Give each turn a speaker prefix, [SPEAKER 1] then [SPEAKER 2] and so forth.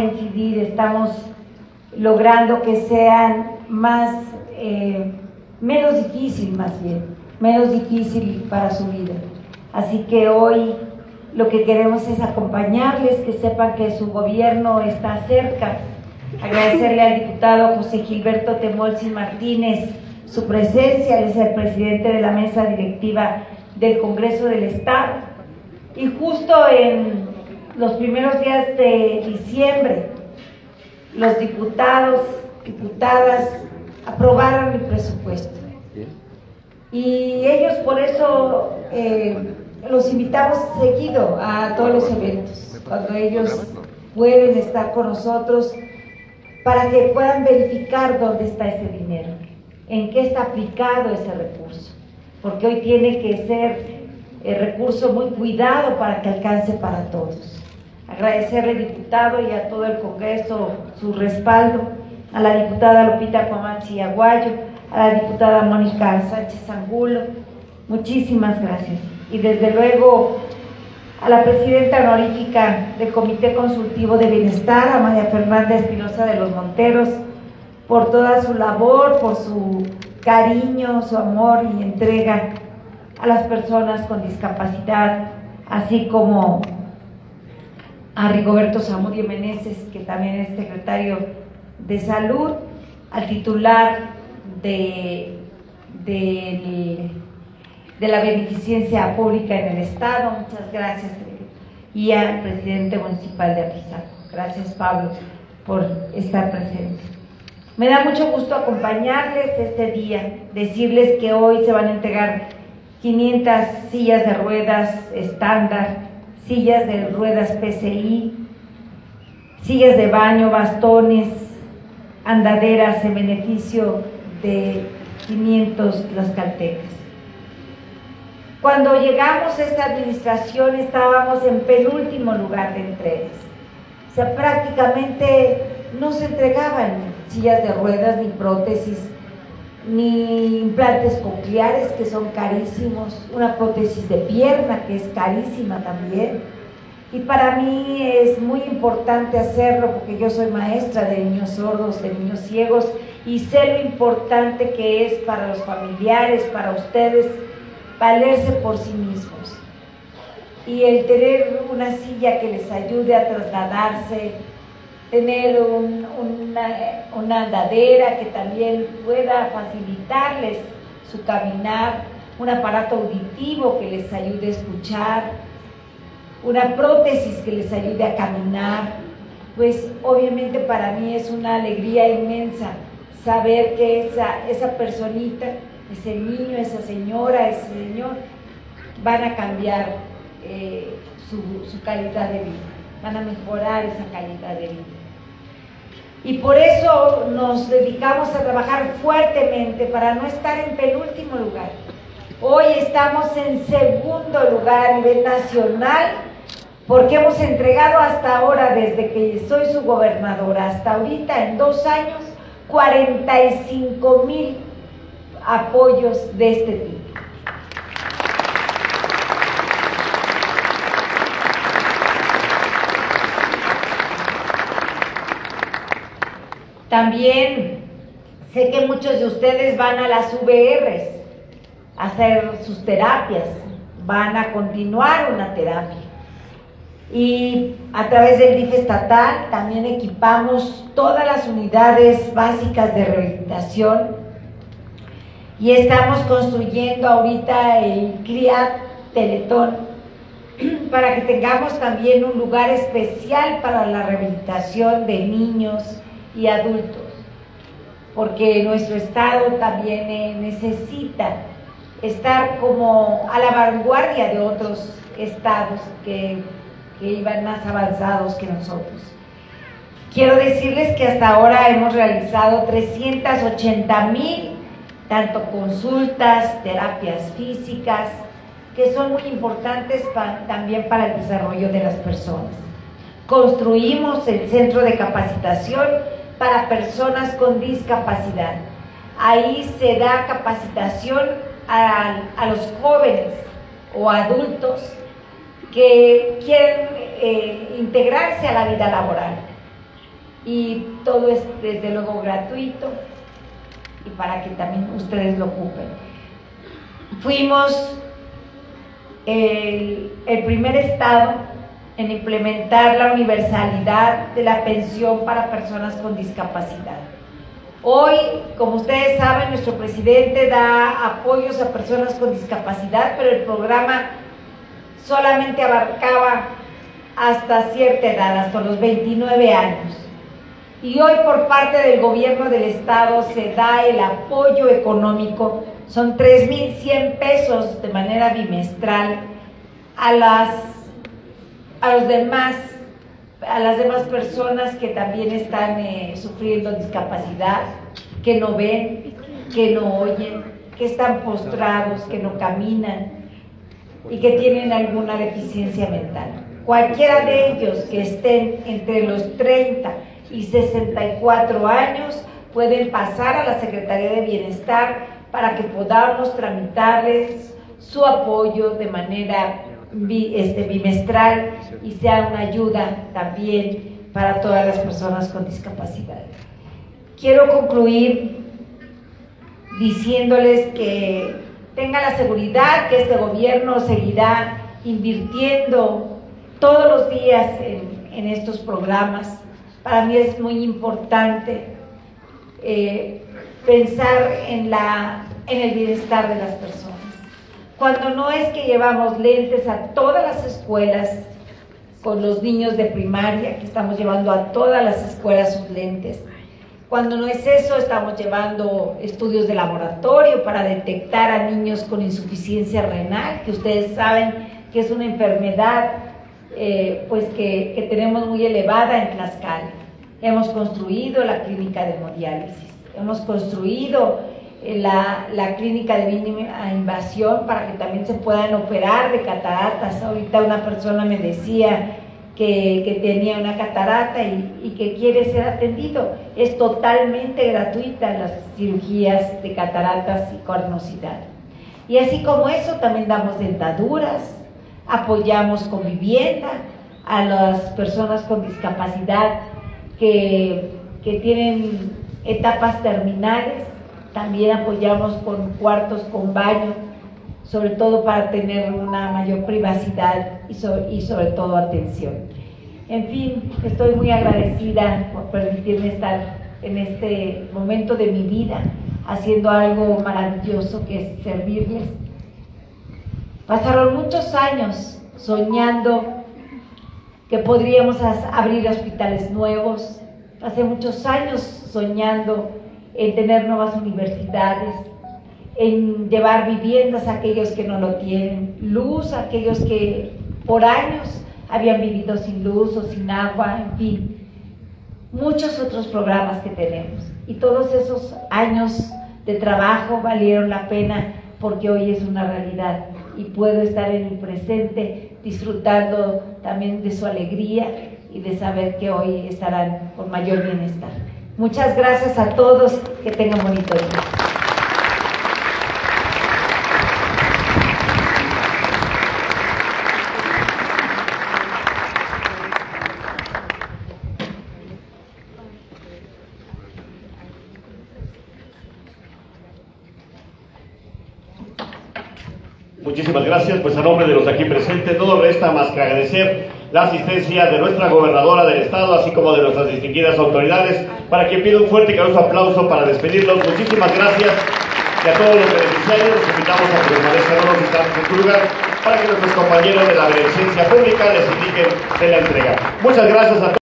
[SPEAKER 1] incidir, estamos logrando que sean más, eh, menos difícil más bien, menos difícil para su vida. Así que hoy lo que queremos es acompañarles, que sepan que su gobierno está cerca. Agradecerle al diputado José Gilberto Temolsi Martínez su presencia, es el presidente de la mesa directiva del Congreso del Estado. Y justo en los primeros días de diciembre, los diputados, diputadas aprobaron el presupuesto. Y ellos por eso eh, los invitamos seguido a todos los eventos, cuando ellos pueden estar con nosotros, para que puedan verificar dónde está ese dinero, en qué está aplicado ese recurso, porque hoy tiene que ser el recurso muy cuidado para que alcance para todos. Agradecerle, diputado, y a todo el Congreso su respaldo, a la diputada Lupita Comanchi Aguayo, a la diputada Mónica Sánchez Angulo, muchísimas gracias. Y desde luego a la presidenta honorífica del Comité Consultivo de Bienestar, a María Fernanda Espinosa de los Monteros, por toda su labor, por su cariño, su amor y entrega a las personas con discapacidad, así como a Rigoberto Zamudio Meneses, que también es secretario de Salud, al titular de, de, de la beneficencia pública en el Estado, muchas gracias, y al presidente municipal de Apizaco. Gracias, Pablo, por estar presente. Me da mucho gusto acompañarles este día, decirles que hoy se van a entregar 500 sillas de ruedas estándar sillas de ruedas PCI, sillas de baño, bastones, andaderas en beneficio de 500 tlaxcaltecas. Cuando llegamos a esta administración estábamos en penúltimo lugar de entregas. O sea, prácticamente no se entregaban sillas de ruedas ni prótesis ni implantes cocleares que son carísimos, una prótesis de pierna que es carísima también. Y para mí es muy importante hacerlo porque yo soy maestra de niños sordos, de niños ciegos y sé lo importante que es para los familiares, para ustedes, valerse por sí mismos. Y el tener una silla que les ayude a trasladarse, tener una, andadera que también pueda facilitarles su caminar, un aparato auditivo que les ayude a escuchar, una prótesis que les ayude a caminar, pues obviamente para mí es una alegría inmensa saber que esa, esa personita, ese niño, esa señora, ese señor, van a cambiar eh, su, su calidad de vida, van a mejorar esa calidad de vida. Y por eso nos dedicamos a trabajar fuertemente para no estar en penúltimo lugar. Hoy estamos en segundo lugar a nivel nacional porque hemos entregado hasta ahora, desde que soy su gobernadora, hasta ahorita en dos años, 45 mil apoyos de este tipo. También sé que muchos de ustedes van a las VRs a hacer sus terapias, van a continuar una terapia. Y a través del DIF estatal también equipamos todas las unidades básicas de rehabilitación y estamos construyendo ahorita el CRIAT Teletón para que tengamos también un lugar especial para la rehabilitación de niños, y adultos, porque nuestro Estado también eh, necesita estar como a la vanguardia de otros estados que, que iban más avanzados que nosotros. Quiero decirles que hasta ahora hemos realizado 380 mil, tanto consultas, terapias físicas, que son muy importantes también para el desarrollo de las personas. Construimos el centro de capacitación para personas con discapacidad. Ahí se da capacitación a, los jóvenes o adultos que quieren eh, integrarse a la vida laboral. y todo es desde luego gratuito y para que también ustedes lo ocupen. Fuimos el, el primer estado en implementar la universalidad de la pensión para personas con discapacidad. Hoy, como ustedes saben, nuestro presidente da apoyos a personas con discapacidad, pero el programa solamente abarcaba hasta cierta edad, hasta los 29 años. Y hoy por parte del gobierno del estado se da el apoyo económico, son 3.100 pesos de manera bimestral a las a los demás a las demás personas que también están eh, sufriendo discapacidad, que no ven, que no oyen, que están postrados, que no caminan y que tienen alguna deficiencia mental. Cualquiera de ellos que estén entre los 30 y 64 años pueden pasar a la Secretaría de Bienestar para que podamos tramitarles su apoyo de manera este, bimestral y sea una ayuda también para todas las personas con discapacidad. Quiero concluir diciéndoles que tengan la seguridad que este gobierno seguirá invirtiendo todos los días en, en estos programas. Para mí es muy importante eh, pensar en, la, en el bienestar de las personas cuando no es que llevamos lentes a todas las escuelas con los niños de primaria, que estamos llevando a todas las escuelas sus lentes. Cuando no es eso, estamos llevando estudios de laboratorio para detectar a niños con insuficiencia renal, que ustedes saben que es una enfermedad eh, pues que, que, tenemos muy elevada en Tlaxcala. Hemos construido la clínica de hemodiálisis, hemos construido la, la, clínica de mínima invasión para que también se puedan operar de cataratas. Ahorita una persona me decía que, que tenía una catarata y, y, que quiere ser atendido. Es totalmente gratuita las cirugías de cataratas y cornosidad. Y así como eso, también damos dentaduras, apoyamos con vivienda a las personas con discapacidad que, que tienen etapas terminales también apoyamos con cuartos con baño, sobre todo para tener una mayor privacidad y, sobre todo atención. En fin, estoy muy agradecida por permitirme estar en este momento de mi vida haciendo algo maravilloso que es servirles. Pasaron muchos años soñando que podríamos abrir hospitales nuevos. Pasé muchos años soñando en tener nuevas universidades, en llevar viviendas a aquellos que no lo tienen, luz a aquellos que por años habían vivido sin luz o sin agua, en fin, muchos otros programas que tenemos. Y todos esos años de trabajo valieron la pena porque hoy es una realidad y puedo estar en el presente disfrutando también de su alegría y de saber que hoy estarán con mayor bienestar. Muchas gracias a todos, que tengan bonito día.
[SPEAKER 2] Muchísimas gracias, pues a nombre de los aquí presentes, no nos resta más que agradecer la asistencia de nuestra gobernadora del estado, así como de nuestras distinguidas autoridades, para que pida un fuerte y caluroso aplauso para despedirlos. Muchísimas gracias y a todos los beneficiarios los invitamos a permanecer unos instantes en su lugar para que nuestros compañeros de la beneficencia pública les indiquen de la entrega. Muchas gracias a todos.